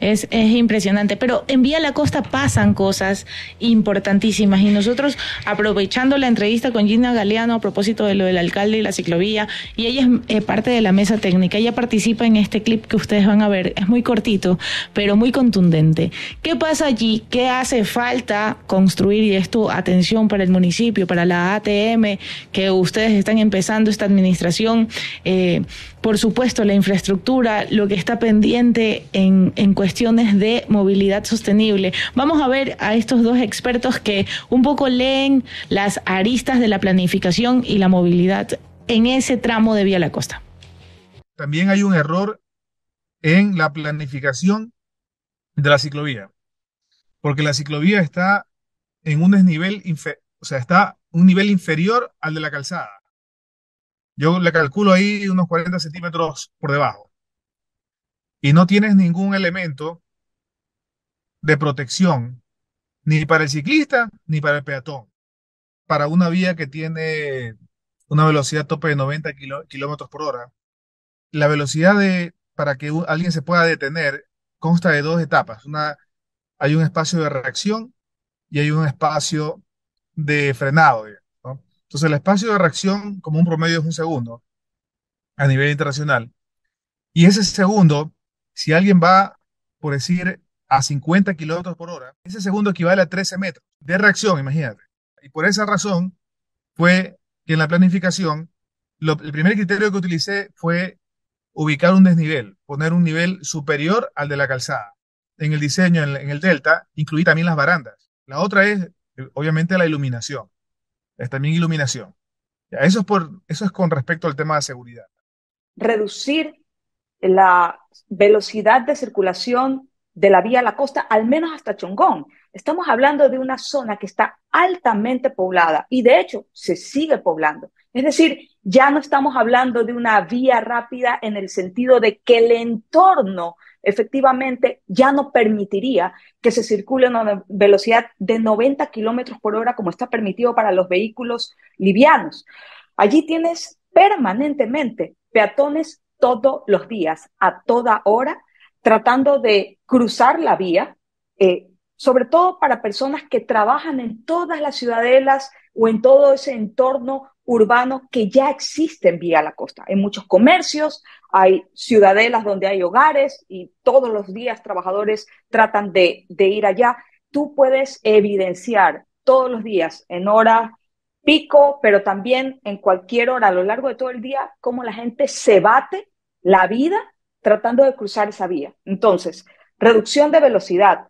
es, es impresionante. Pero en Vía La Costa pasan cosas importantísimas y nosotros aprovechando la entrevista con Gina Galeano a propósito de lo del alcalde y la ciclovía, y ella es eh, parte de la mesa técnica, ella participa en este clip que ustedes van a ver, es muy cortito, pero muy contundente. ¿Qué pasa allí? ¿Qué hace falta construir? Y esto, atención para el municipio, para la ATM, que ustedes están empezando esta administración. Eh, por supuesto, la infraestructura, lo que está pendiente en, en de movilidad sostenible. Vamos a ver a estos dos expertos que un poco leen las aristas de la planificación y la movilidad en ese tramo de Vía la Costa. También hay un error en la planificación de la ciclovía, porque la ciclovía está en un desnivel, o sea, está un nivel inferior al de la calzada. Yo le calculo ahí unos 40 centímetros por debajo. Y no tienes ningún elemento de protección, ni para el ciclista, ni para el peatón. Para una vía que tiene una velocidad tope de 90 kilómetros por hora, la velocidad de, para que alguien se pueda detener consta de dos etapas. Una, hay un espacio de reacción y hay un espacio de frenado. Entonces, el espacio de reacción, como un promedio, es un segundo a nivel internacional. Y ese segundo, si alguien va, por decir, a 50 kilómetros por hora, ese segundo equivale a 13 metros de reacción, imagínate. Y por esa razón fue que en la planificación, el primer criterio que utilicé fue ubicar un desnivel, poner un nivel superior al de la calzada. En el diseño, en, el delta, incluí también las barandas. La otra es, obviamente, la iluminación es también iluminación. eso, es por, eso es con respecto al tema de seguridad. Reducir la velocidad de circulación de la vía a la costa, al menos hasta Chongón. Estamos hablando de una zona que está altamente poblada y de hecho se sigue poblando. Es decir, ya no estamos hablando de una vía rápida en el sentido de que el entorno efectivamente ya no permitiría que se circule a una velocidad de 90 kilómetros por hora como está permitido para los vehículos livianos. Allí tienes permanentemente peatones todos los días, a toda hora, tratando de cruzar la vía, eh, sobre todo para personas que trabajan en todas las ciudadelas o en todo ese entorno urbano que ya existe en Vía la Costa. Hay muchos comercios, hay ciudadelas donde hay hogares y todos los días trabajadores tratan de, ir allá. Tú puedes evidenciar todos los días en hora pico, pero también en cualquier hora a lo largo de todo el día, cómo la gente se bate la vida tratando de cruzar esa vía. Entonces, reducción de velocidad,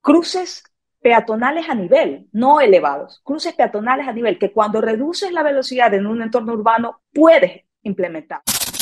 cruces peatonales a nivel, no elevados, cruces peatonales a nivel, que cuando reduces la velocidad en un entorno urbano puedes implementar.